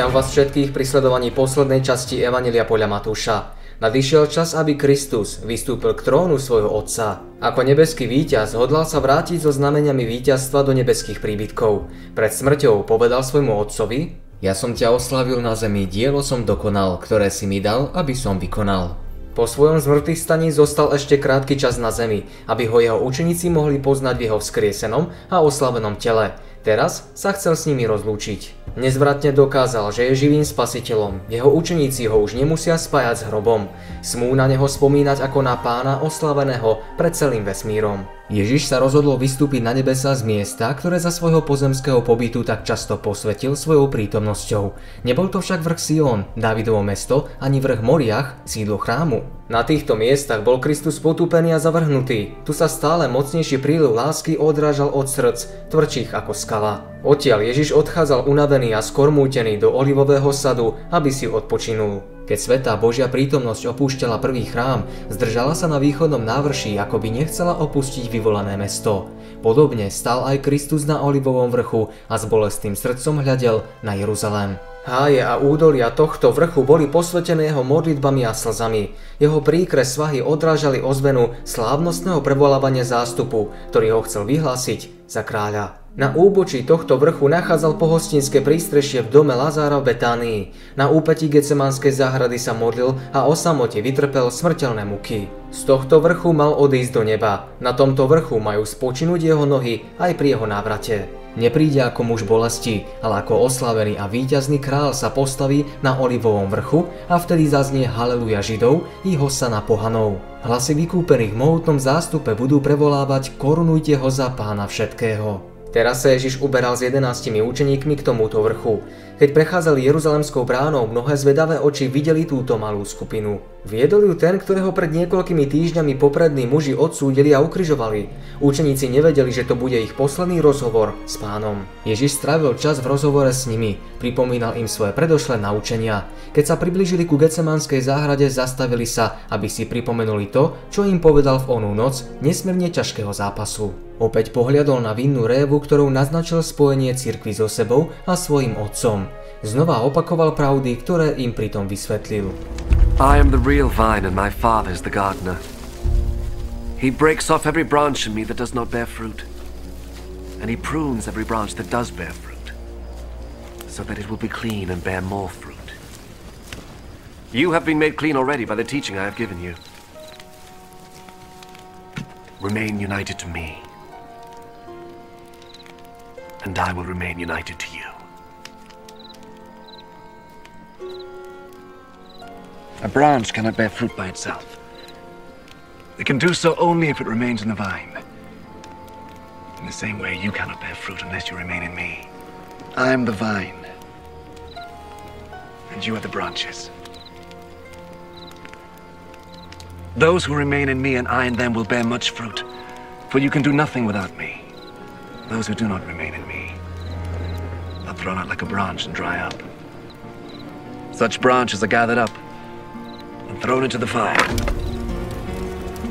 Vítam vás všetkých pri sledovaní poslednej časti Evanelia podľa Matúša. Nadišiel čas, aby Kristus vystúpil k trónu svojho Otca. Ako nebeský víťaz hodlal sa vrátiť so znameniami víťazstva do nebeských príbytkov. Pred smrťou povedal svojmu Otcovi, Ja som ťa oslavil na zemi, dielo som dokonal, ktoré si mi dal, aby som vykonal. Po svojom zmrtvých staní zostal ešte krátky čas na zemi, aby ho jeho učeníci mohli poznať v jeho vzkriesenom a oslavenom tele. Teraz sa chcel s nimi rozlúčiť. Nezvratne dokázal, že je živým spasiteľom. Jeho učeníci ho už nemusia spájať s hrobom. Smú na neho spomínať ako na pána oslaveného pred celým vesmírom. Ježiš sa rozhodol vystúpiť na nebesa z miesta, ktoré za svojho pozemského pobytu tak často posvetil svojou prítomnosťou. Nebol to však vrch Sion, Davidovo mesto, ani vrch Moriach, sídlo chrámu. Na týchto miestach bol Kristus potúpený a zavrhnutý. Tu sa stále mocnejší príliv lásky odrážal od srdc, tvrdších ako skala. Odtiaľ Ježiš odchádzal unavený a skormútený do olivového sadu, aby si odpočinul. Keď svetá Božia prítomnosť opúšťala prvý chrám, zdržala sa na východnom návrší, ako by nechcela opustiť vyvolané mesto. Podobne stal aj Kristus na Olivovom vrchu a s bolestným srdcom hľadel na Jeruzalém. Háje a údolia tohto vrchu boli posvetené jeho modlitbami a slzami. Jeho príkre svahy odrážali ozvenu slávnostného prevolávania zástupu, ktorý ho chcel vyhlásiť za kráľa. Na úbočí tohto vrchu nachádzal pohostinské prístrešie v dome Lazára v Betánii. Na úpetí Gecemanskej záhrady sa modlil a o samote vytrpel smrteľné muky. Z tohto vrchu mal odísť do neba. Na tomto vrchu majú spočinúť jeho nohy aj pri jeho návrate. Nepríde ako muž bolesti, ale ako oslavený a víťazný král sa postaví na Olivovom vrchu a vtedy zaznie Haleluja Židov i Hosana pohanov. Hlasy vykúpených v mohutnom zástupe budú prevolávať korunujte ho za pána všetkého. Teraz sa Ježiš uberal s jedenáctimi učeníkmi k tomuto vrchu. Keď prechádzali Jeruzalemskou bránou, mnohé zvedavé oči videli túto malú skupinu. Viedol ju ten, ktorého pred niekoľkými týždňami poprední muži odsúdili a ukryžovali. Učeníci nevedeli, že to bude ich posledný rozhovor s pánom. Ježiš strávil čas v rozhovore s nimi, pripomínal im svoje predošlé naučenia. Keď sa priblížili ku Gecemanskej záhrade, zastavili sa, aby si pripomenuli to, čo im povedal v onú noc nesmierne ťažkého zápasu. Opäť pohľadol na vinnú révu, ktorou naznačil spojenie cirkvy so sebou a svojim otcom. Znova opakoval pravdy, ktoré im pritom vysvetlil. I am the real vine and my father is the gardener. He breaks off every branch in me that does not bear fruit. And he prunes every branch that does bear fruit. So that it will be clean and bear more fruit. You have been made clean already by the teaching I have given you. Remain united to me. And I will remain united to you. A branch cannot bear fruit by itself. It can do so only if it remains in the vine. In the same way, you cannot bear fruit unless you remain in me. I am the vine, and you are the branches. Those who remain in me and I in them will bear much fruit, for you can do nothing without me. Those who do not remain in me are thrown out like a branch and dry up. Such branches are gathered up and thrown into the fire,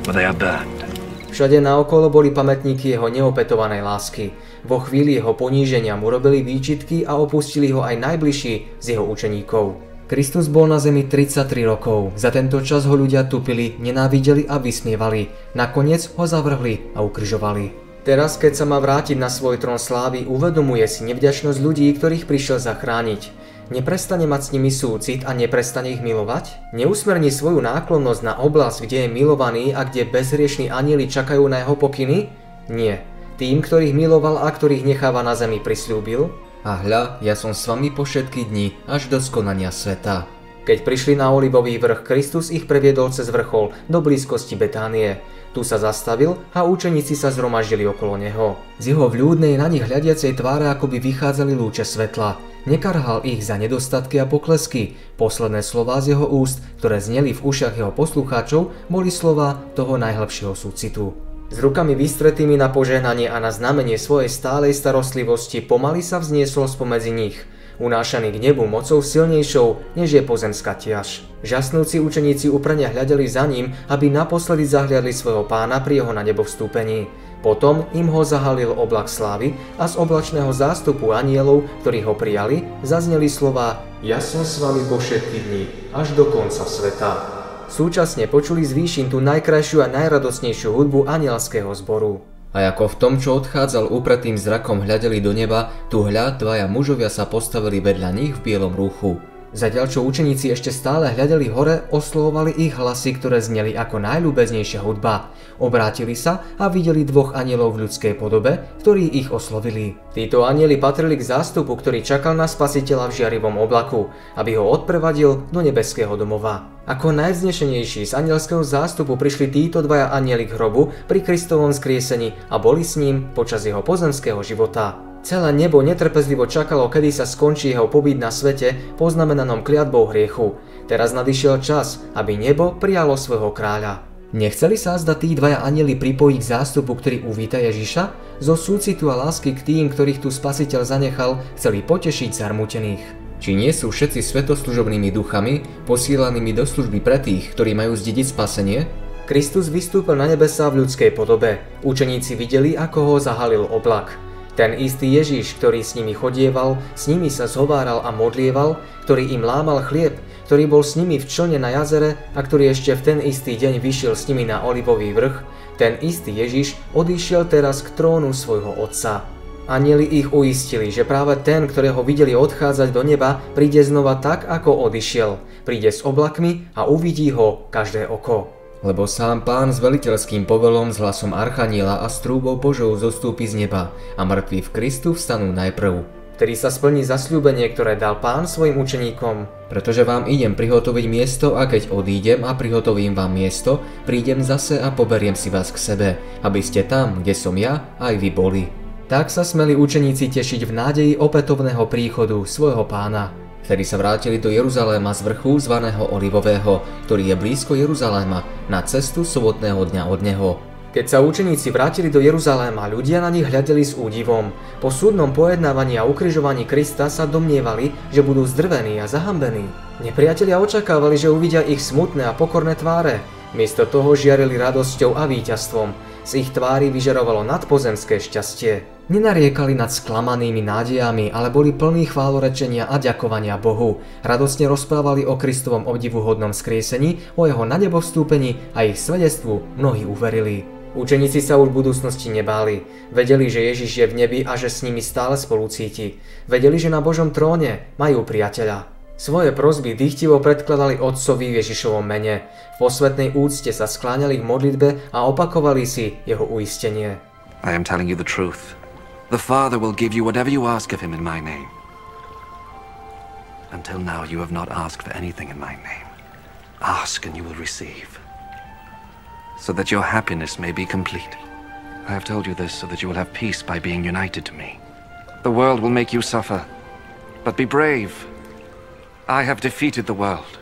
where they are burned. Všade naokolo boli pamätníky jeho neopetovanej lásky. Vo chvíli jeho poníženia mu robili výčitky a opustili ho aj najbližší z jeho učeníkov. Kristus bol na zemi 33 rokov. Za tento čas ho ľudia tupili, nenávideli a vysmievali. Nakoniec ho zavrhli a ukryžovali. Teraz, keď sa má vrátiť na svoj trón slávy, uvedomuje si nevďačnosť ľudí, ktorých prišiel zachrániť. Neprestane mať s nimi súcit a neprestane ich milovať? Neusmerní svoju náklonnosť na oblasť, kde je milovaný a kde bezhriešní anieli čakajú na jeho pokyny? Nie. Tým, ktorých miloval a ktorých necháva na zemi, prislúbil? A hľa, ja som s vami po všetky dni, až do skonania sveta. Keď prišli na Olivový vrch, Kristus ich previedol cez vrchol do blízkosti Betánie. Tu sa zastavil a učeníci sa zhromaždili okolo neho. Z jeho vľúdnej na nich hľadiacej tváre akoby vychádzali lúče svetla. Nekarhal ich za nedostatky a poklesky. Posledné slová z jeho úst, ktoré zneli v ušiach jeho poslucháčov, boli slova toho najhlbšieho súcitu. S rukami vystretými na požehnanie a na znamenie svojej stálej starostlivosti pomaly sa vzniesol spomedzi nich – unášaný k nebu mocou silnejšou, než je pozemská tiaž. Žasnúci učeníci uprene hľadeli za ním, aby naposledy zahliadli svojho pána pri jeho na nebo vstúpení. Potom im ho zahalil oblak slávy a z oblačného zástupu anielov, ktorí ho prijali, zazneli slova Ja som s vami po všetky dni, až do konca sveta. Súčasne počuli z výšin tú najkrajšiu a najradosnejšiu hudbu anielského zboru. A ako v tom, čo odchádzal upretým zrakom hľadeli do neba, tu hľad dvaja mužovia sa postavili vedľa nich v bielom rúchu. Zatiaľ čo učeníci ešte stále hľadeli hore, oslovovali ich hlasy, ktoré zneli ako najľúbeznejšia hudba. Obrátili sa a videli dvoch anielov v ľudskej podobe, ktorí ich oslovili. Títo anieli patrili k zástupu, ktorý čakal na spasiteľa v žiarivom oblaku, aby ho odprevadil do nebeského domova. Ako najvznešenejší z anielského zástupu prišli títo dvaja anieli k hrobu pri Kristovom skriesení a boli s ním počas jeho pozemského života. Celé nebo netrpezlivo čakalo, kedy sa skončí jeho pobyt na svete poznamenanom kliatbou hriechu. Teraz nadišiel čas, aby nebo prijalo svojho kráľa. Nechceli sa zda tí dvaja anieli pripojiť k zástupu, ktorý uvíta Ježiša? Zo súcitu a lásky k tým, ktorých tu spasiteľ zanechal, chceli potešiť zarmútených. Či nie sú všetci svetoslužobnými duchami, posílanými do služby pre tých, ktorí majú zdediť spasenie? Kristus vystúpil na nebesa v ľudskej podobe. Učeníci videli, ako ho zahalil oblak. Ten istý Ježiš, ktorý s nimi chodieval, s nimi sa zhováral a modlieval, ktorý im lámal chlieb, ktorý bol s nimi v člne na jazere a ktorý ešte v ten istý deň vyšiel s nimi na olivový vrch, ten istý Ježiš odišiel teraz k trónu svojho otca. Anieli ich uistili, že práve ten, ktorého videli odchádzať do neba, príde znova tak, ako odišiel. Príde s oblakmi a uvidí ho každé oko. Lebo sám pán s veliteľským povelom s hlasom Archaniela a strúbou Božou zostúpi z neba a mŕtvi v Kristu vstanú najprv. Vtedy sa splní zasľúbenie, ktoré dal pán svojim učeníkom. Pretože vám idem prihotoviť miesto a keď odídem a prihotovím vám miesto, prídem zase a poberiem si vás k sebe, aby ste tam, kde som ja, aj vy boli. Tak sa smeli učeníci tešiť v nádeji opätovného príchodu svojho pána. Vtedy sa vrátili do Jeruzaléma z vrchu zvaného Olivového, ktorý je blízko Jeruzaléma, na cestu sobotného dňa od neho. Keď sa učeníci vrátili do Jeruzaléma, ľudia na nich hľadeli s údivom. Po súdnom pojednávaní a ukrižovaní Krista sa domnievali, že budú zdrvení a zahambení. Nepriatelia očakávali, že uvidia ich smutné a pokorné tváre. Miesto toho žiarili radosťou a víťazstvom. Z ich tvári vyžarovalo nadpozemské šťastie. Nenariekali nad sklamanými nádejami, ale boli plní chválorečenia a ďakovania Bohu. Radosne rozprávali o Kristovom obdivuhodnom skriesení, o jeho nadebo vstúpení a ich svedectvu mnohí uverili. Učeníci sa už v budúcnosti nebáli. Vedeli, že Ježiš je v nebi a že s nimi stále spolu cíti. Vedeli, že na Božom tróne majú priateľa. Svoje prozby dychtivo predkladali Otcovi v Ježišovom mene. V posvetnej úcte sa skláňali k modlitbe a opakovali si jeho uistenie. I am telling you the truth. The Father will give you whatever you ask of him in my name. Until now, you have not asked for anything in my name. Ask and you will receive, so that your happiness may be complete. I have told you this so that you will have peace by being united to me. The world will make you suffer, but be brave. I have defeated the world.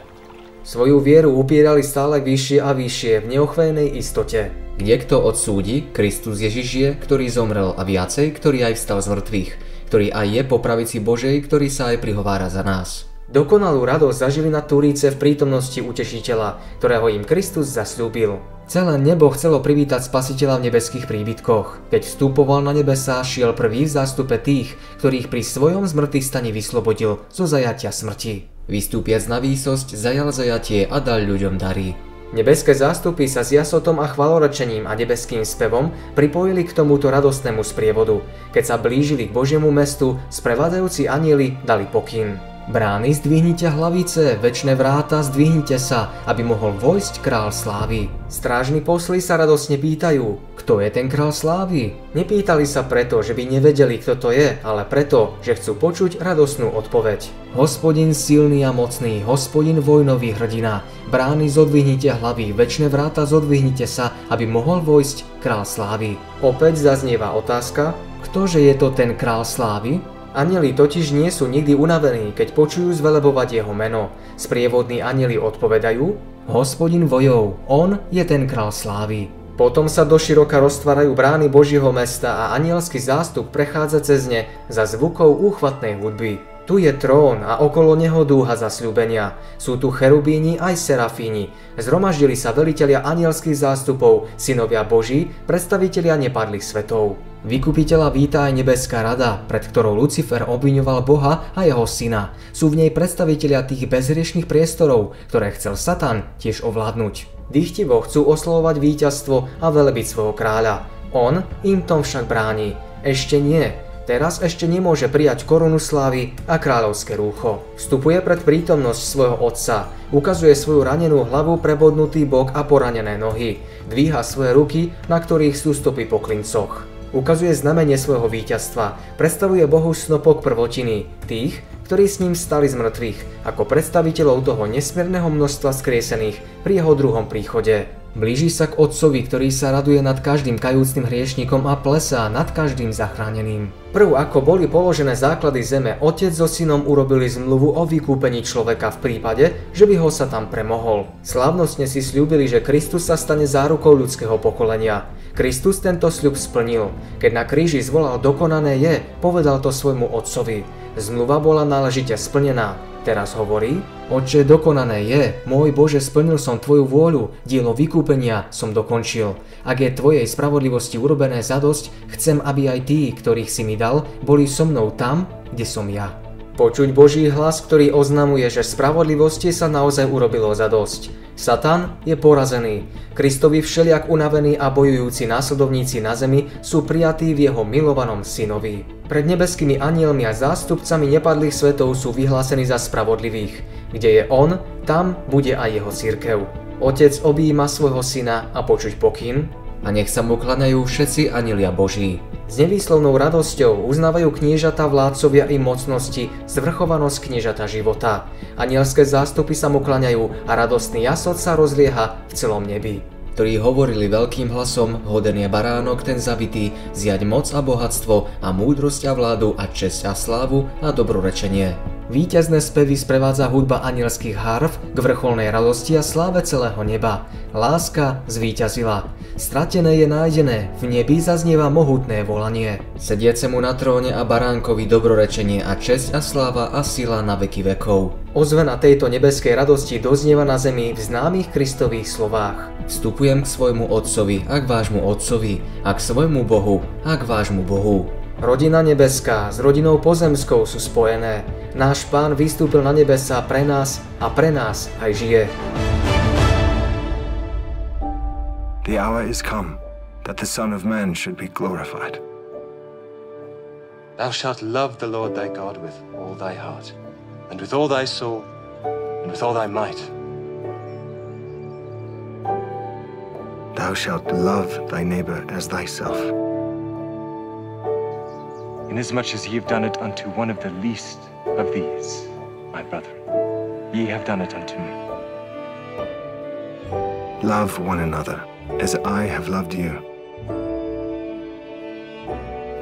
Svoju vieru upierali stále vyššie a vyššie v neochvejnej istote. Kde kto odsúdi, Kristus Ježiš je, ktorý zomrel a viacej, ktorý aj vstal z mŕtvych, ktorý aj je po pravici Božej, ktorý sa aj prihovára za nás. Dokonalú radosť zažili na Turíce v prítomnosti utešiteľa, ktorého im Kristus zasľúbil. Celé nebo chcelo privítať spasiteľa v nebeských príbytkoch. Keď vstupoval na nebesa, šiel prvý v zástupe tých, ktorých pri svojom zmrtvých stane vyslobodil zo zajatia smrti. Vystúpiac na výsosť, zajal zajatie a dal ľuďom dary. Nebeské zástupy sa s jasotom a chvalorečením a nebeským spevom pripojili k tomuto radostnému sprievodu. Keď sa blížili k Božiemu mestu, sprevádzajúci anieli dali pokyn. Brány zdvihnite hlavice, väčšie vráta zdvihnite sa, aby mohol vojsť král slávy. Strážni posly sa radosne pýtajú, kto je ten král slávy? Nepýtali sa preto, že by nevedeli, kto to je, ale preto, že chcú počuť radosnú odpoveď. Hospodin silný a mocný, hospodin vojnový hrdina, brány zodvihnite hlavy, väčšie vráta zodvihnite sa, aby mohol vojsť král slávy. Opäť zaznieva otázka, ktože je to ten král slávy? Anieli totiž nie sú nikdy unavení, keď počujú zvelebovať jeho meno. Sprievodní anieli odpovedajú, hospodin vojov, on je ten král slávy. Potom sa doširoka roztvárajú brány Božieho mesta a anielský zástup prechádza cez ne za zvukov úchvatnej hudby. Tu je trón a okolo neho dúha zasľúbenia. Sú tu cherubíni aj serafíni. Zhromaždili sa velitelia anielských zástupov, synovia Boží, predstavitelia nepadlých svetov. Vykupiteľa víta aj nebeská rada, pred ktorou Lucifer obviňoval Boha a jeho syna. Sú v nej predstavitelia tých bezriešných priestorov, ktoré chcel Satan tiež ovládnuť. Dychtivo chcú oslovovať víťazstvo a velebiť svojho kráľa. On im tom však bráni. Ešte nie, Teraz ešte nemôže prijať korunu slávy a kráľovské rúcho. Vstupuje pred prítomnosť svojho otca, ukazuje svoju ranenú hlavu, prebodnutý bok a poranené nohy. Dvíha svoje ruky, na ktorých sú stopy po klincoch. Ukazuje znamenie svojho víťazstva, predstavuje Bohu snopok prvotiny, tých, ktorí s ním stali z mŕtvych, ako predstaviteľov toho nesmierneho množstva skriesených pri jeho druhom príchode. Blíži sa k Otcovi, ktorý sa raduje nad každým kajúcným hriešnikom a plesá nad každým zachráneným. Prv ako boli položené základy zeme, otec so synom urobili zmluvu o vykúpení človeka v prípade, že by ho sa tam premohol. Slávnostne si slúbili, že Kristus sa stane zárukou ľudského pokolenia. Kristus tento sľub splnil. Keď na kríži zvolal dokonané je, povedal to svojmu otcovi. Zmluva bola náležite splnená. Teraz hovorí, Oče, dokonané je, môj Bože, splnil som Tvoju vôľu, dielo vykúpenia som dokončil. Ak je Tvojej spravodlivosti urobené zadosť, chcem, aby aj tí, ktorých si mi dal, boli so mnou tam, kde som ja. Počuť Boží hlas, ktorý oznamuje, že spravodlivosti sa naozaj urobilo za dosť. Satan je porazený. Kristovi všeliak unavení a bojujúci následovníci na zemi sú prijatí v jeho milovanom synovi. Pred nebeskými anielmi a zástupcami nepadlých svetov sú vyhlásení za spravodlivých. Kde je on, tam bude aj jeho církev. Otec objíma svojho syna a počuť pokyn, a nech sa mu klaňajú všetci anilia Boží. S nevýslovnou radosťou uznávajú kniežata, vládcovia i mocnosti zvrchovanosť kniežata života. Anielské zástupy sa mu klaňajú a radostný jasot sa rozlieha v celom nebi ktorí hovorili veľkým hlasom, hoden je baránok ten zabitý, zjať moc a bohatstvo a múdrosť a vládu a česť a slávu a dobrorečenie. Výťazné spevy sprevádza hudba anielských harf k vrcholnej radosti a sláve celého neba. Láska zvíťazila. Stratené je nájdené, v nebi zaznieva mohutné volanie. Sediacemu na tróne a baránkovi dobrorečenie a česť a sláva a sila na veky vekov. Ozvena tejto nebeskej radosti doznieva na zemi v známych Kristových slovách. Vstupujem k svojmu otcovi a k vášmu otcovi, a k svojmu Bohu a k vášmu Bohu. Rodina nebeská s rodinou pozemskou sú spojené. Náš pán vystúpil na nebesa pre nás a pre nás aj žije. The hour is come that the Son of Man should be glorified. Thou shalt love the Lord thy God with all thy heart, and with all thy soul, and with all thy might. Thou shalt love thy neighbor as thyself. Inasmuch as ye have done it unto one of the least of these, my brethren, ye have done it unto me. Love one another as I have loved you.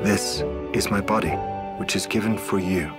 This is my body, which is given for you.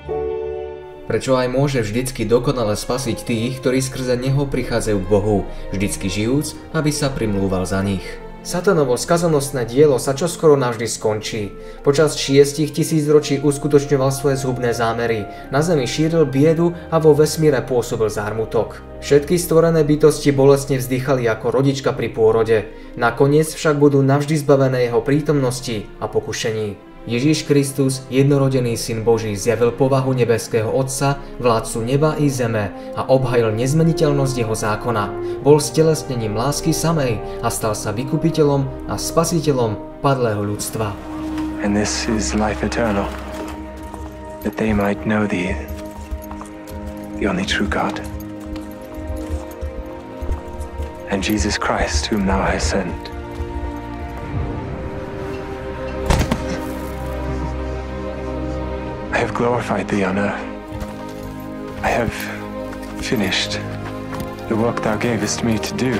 Prečo aj môže vždycky dokonale spasiť tých, ktorí skrze Neho prichádzajú k Bohu, vždycky žijúc, aby sa primlúval za nich. Satanovo skazonostné dielo sa čoskoro navždy skončí. Počas šiestich tisíc ročí uskutočňoval svoje zhubné zámery, na zemi šíril biedu a vo vesmíre pôsobil zármutok. Všetky stvorené bytosti bolestne vzdychali ako rodička pri pôrode, nakoniec však budú navždy zbavené jeho prítomnosti a pokušení. Ježiš Kristus, jednorodený Syn Boží, zjavil povahu nebeského Otca, vládcu neba i zeme a obhajil nezmeniteľnosť jeho zákona. Bol stelesnením lásky samej a stal sa vykupiteľom a spasiteľom padlého ľudstva. And this is life eternal, that they might know thee, the only true God, and Jesus Christ, whom thou hast sent. I have glorified thee on earth. I have finished the work thou gavest me to do.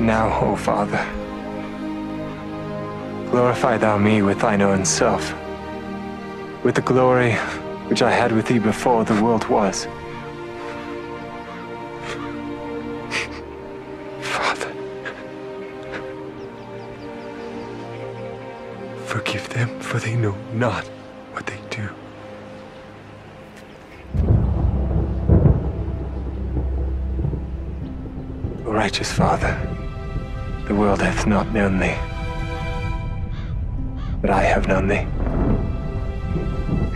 Now, O Father, glorify thou me with thine own self, with the glory which I had with thee before the world was. For they know not what they do. O righteous Father, the world hath not known thee, but I have known thee,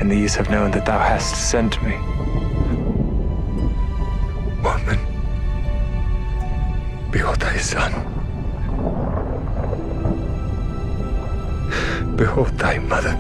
and these have known that thou hast sent me. Woman, behold thy son. Behold thy mother.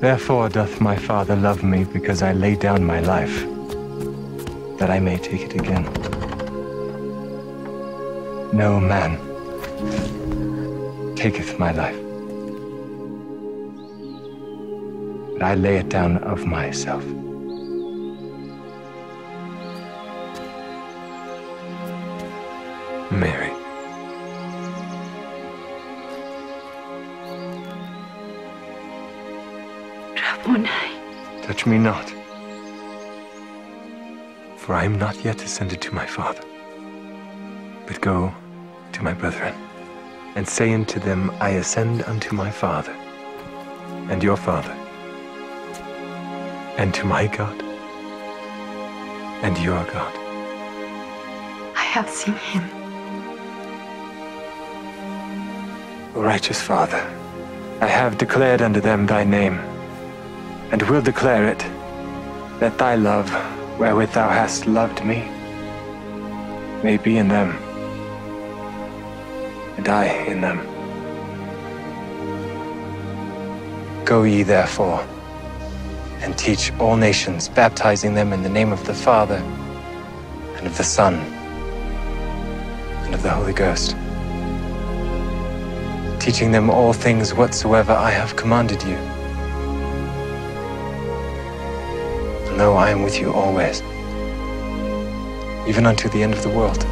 Therefore doth my Father love me, because I lay down my life, that I may take it again. No man taketh my life, I lay it down of myself. Mary. Rabboni. Touch me not, for I am not yet ascended to my Father. But go to my brethren, and say unto them, I ascend unto my Father, and your Father, and to my God, and your God. I have seen him. O righteous Father, I have declared unto them thy name, and will declare it, that thy love, wherewith thou hast loved me, may be in them, and I in them. Go ye therefore, and teach all nations, baptizing them in the name of the Father, and of the Son, and of the Holy Ghost teaching them all things whatsoever I have commanded you. And I am with you always, even unto the end of the world.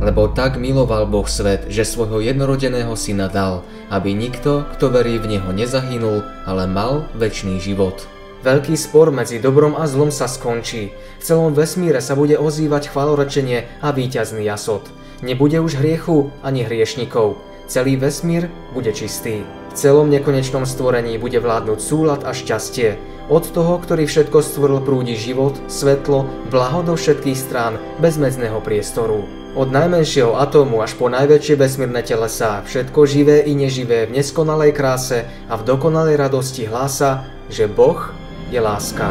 Lebo tak miloval Boh svet, že svojho jednorodeného syna dal, aby nikto, kto verí v Neho, nezahynul, ale mal väčší život. Veľký spor medzi dobrom a zlom sa skončí. V celom vesmíre sa bude ozývať chvalorečenie a víťazný jasot. Nebude už hriechu ani hriešnikov. Celý vesmír bude čistý. V celom nekonečnom stvorení bude vládnuť súlad a šťastie. Od toho, ktorý všetko stvoril, prúdi život, svetlo, blaho do všetkých strán, bezmedzného priestoru. Od najmenšieho atómu až po najväčšie vesmírne telesá, všetko živé i neživé v neskonalej kráse a v dokonalej radosti hlása, že Boh je láska.